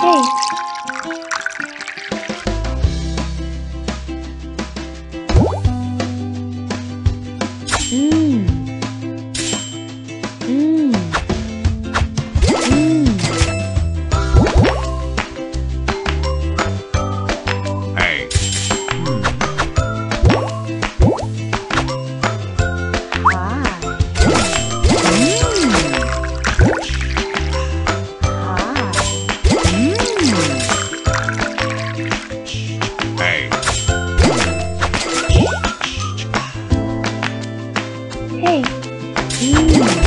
Hey. Hey. Mmm.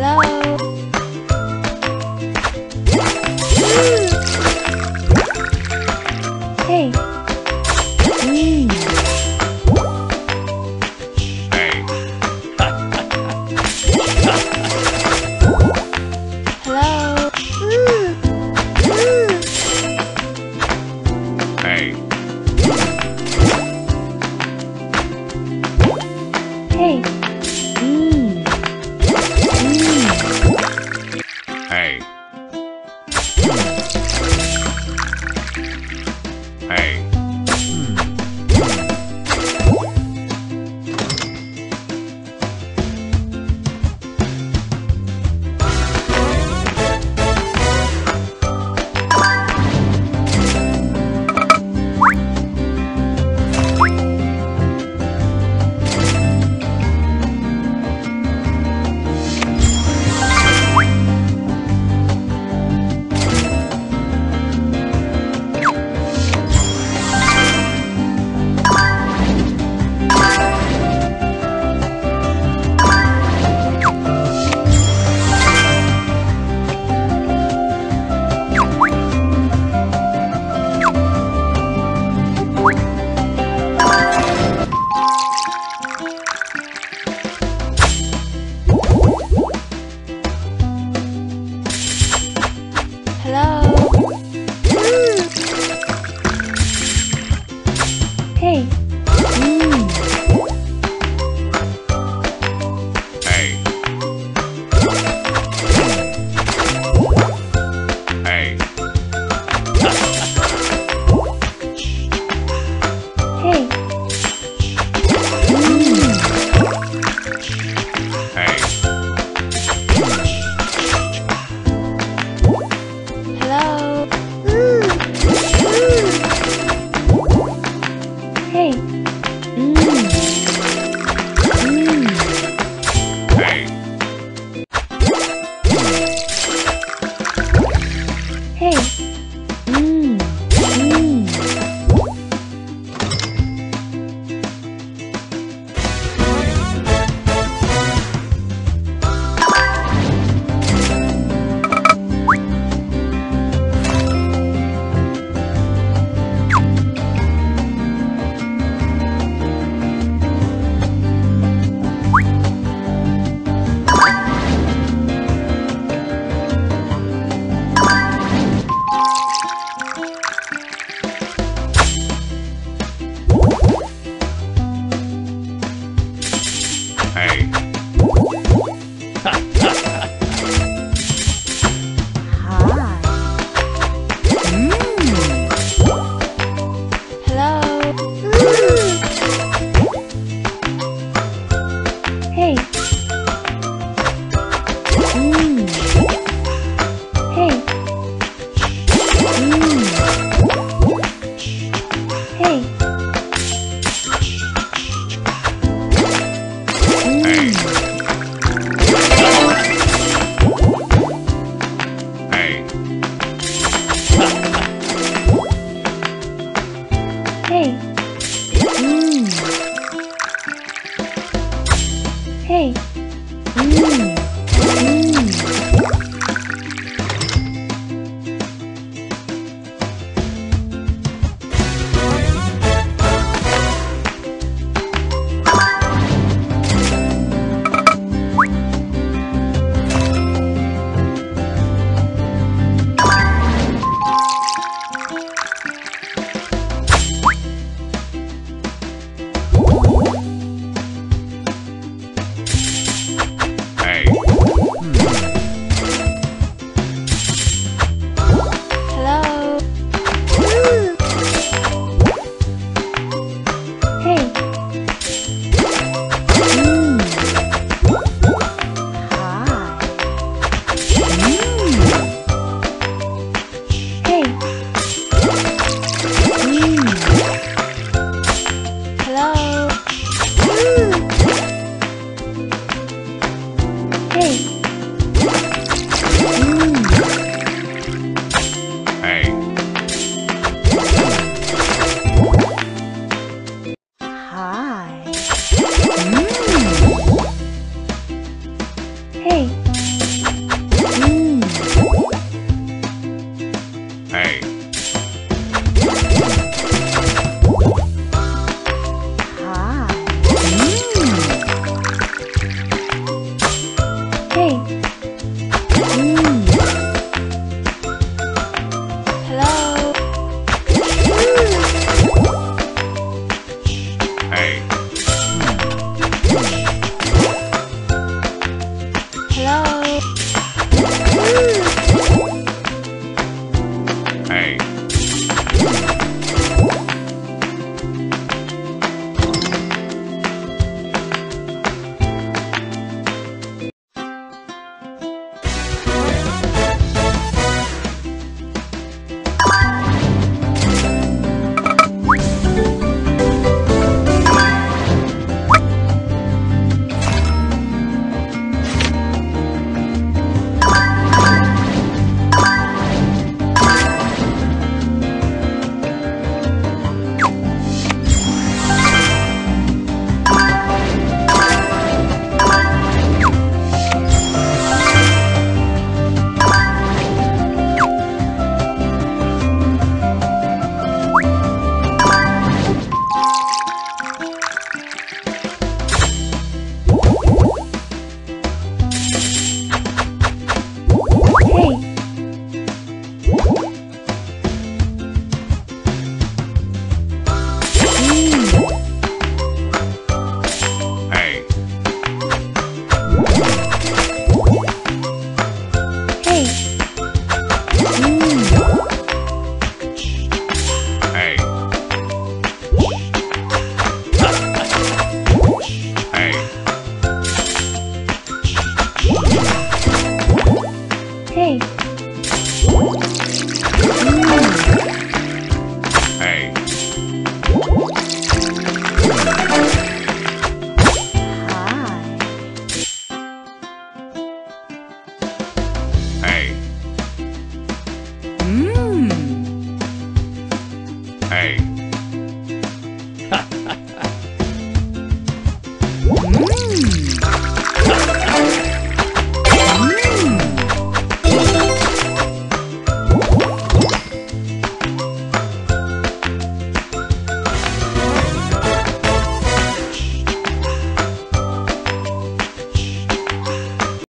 Hello. Hey. Hello. Hey.